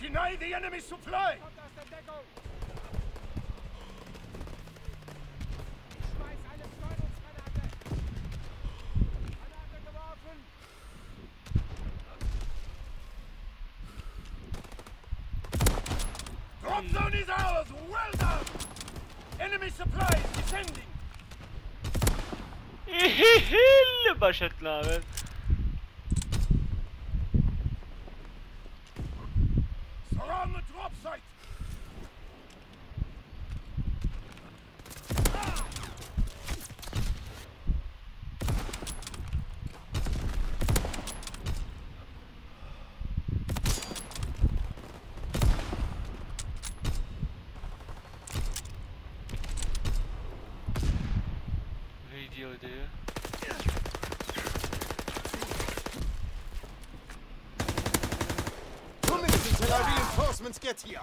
Deny the enemy supply! Drop zone is ours! Well done! Enemy supplies descending! Başlat lan abi. Surround the drop site! Radio diyor. Two minutes until our reinforcements get here.